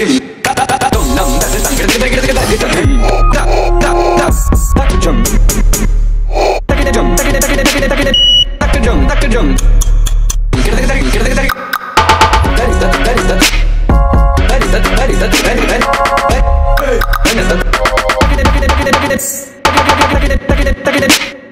Hey. たけてたけてたけてたけて。